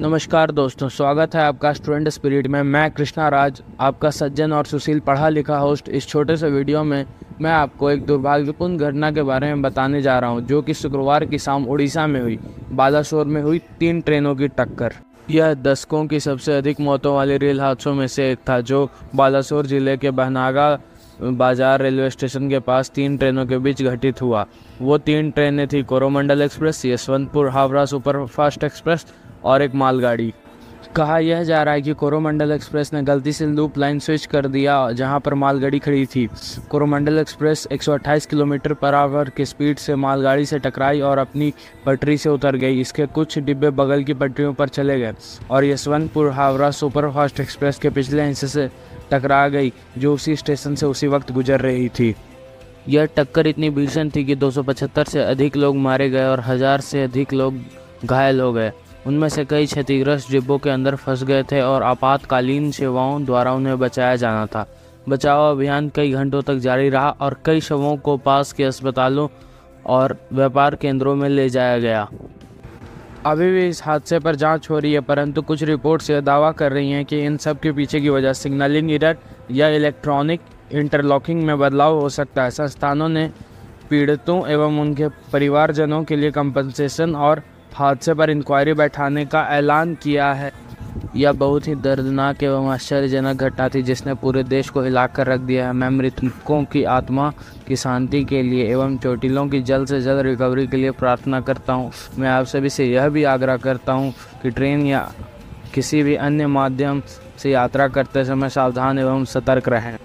नमस्कार दोस्तों, स्वागत है आपका स्टूडेंट स्पिरिट में। मैं कृष्णा राज, आपका सज्जन और सुशील पढ़ा लिखा होस्ट। इस छोटे से वीडियो में मैं आपको एक दुर्भाग्यपूर्ण घटना के बारे में बताने जा रहा हूँ, जो कि शुक्रवार की शाम उड़ीसा में हुई। बालासोर में हुई तीन ट्रेनों की टक्कर। यह दशकों की सबसे अधिक मौतों वाले रेल हादसों में से एक था, जो बालासोर ज़िले के बहनागा बाज़ार रेलवे स्टेशन के पास तीन ट्रेनों के बीच घटित हुआ। वो तीन ट्रेनें थी Coromandel express, Yesvantpur Howrah superfast express और एक मालगाड़ी। कहा यह जा रहा है कि कोरोमंडल एक्सप्रेस ने गलती से लूप लाइन स्विच कर दिया, जहाँ पर मालगाड़ी खड़ी थी। Coromandel express 128 kilometre per hour की स्पीड से मालगाड़ी से टकराई और अपनी पटरी से उतर गई। इसके कुछ डिब्बे बगल की पटरियों पर चले गए और यशवंतपुर हावड़ा सुपरफास्ट एक्सप्रेस के पिछले हिस्से से टकरा गई, जो उसी स्टेशन से उसी वक्त गुजर रही थी। यह टक्कर इतनी भीषण थी कि 275 से अधिक लोग मारे गए और हज़ार से अधिक लोग घायल हो गए। उनमें से कई क्षतिग्रस्त डिब्बों के अंदर फंस गए थे और आपातकालीन सेवाओं द्वारा उन्हें बचाया जाना था। बचाव अभियान कई घंटों तक जारी रहा और कई शवों को पास के अस्पतालों और व्यापार केंद्रों में ले जाया गया। अभी भी इस हादसे पर जाँच हो रही है, परंतु कुछ रिपोर्ट्स यह दावा कर रही हैं कि इन सब के पीछे की वजह सिग्नलिंग इरर या इलेक्ट्रॉनिक इंटरलॉकिंग में बदलाव हो सकता है। संस्थानों ने पीड़ितों एवं उनके परिवारजनों के लिए कंपनसेशन और हादसे पर इंक्वायरी बैठाने का ऐलान किया है। यह बहुत ही दर्दनाक एवं आश्चर्यजनक घटना थी, जिसने पूरे देश को हिला कर रख दिया है। मैं मृतकों की आत्मा की शांति के लिए एवं चोटिलों की जल्द से जल्द रिकवरी के लिए प्रार्थना करता हूँ। मैं आप सभी से यह भी आग्रह करता हूँ कि ट्रेन या किसी भी अन्य माध्यम से यात्रा करते समय सावधान एवं सतर्क रहें।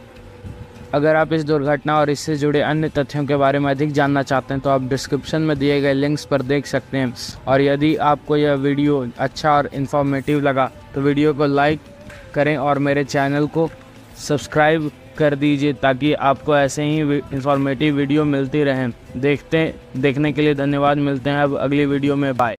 अगर आप इस दुर्घटना और इससे जुड़े अन्य तथ्यों के बारे में अधिक जानना चाहते हैं तो आप डिस्क्रिप्शन में दिए गए लिंक्स पर देख सकते हैं। और यदि आपको यह वीडियो अच्छा और इन्फॉर्मेटिव लगा तो वीडियो को लाइक करें और मेरे चैनल को सब्सक्राइब कर दीजिए, ताकि आपको ऐसे ही इंफॉर्मेटिव वीडियो मिलती रहें। देखते देखने के लिए धन्यवाद। मिलते हैं अब अगली वीडियो में। बाय